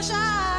push out.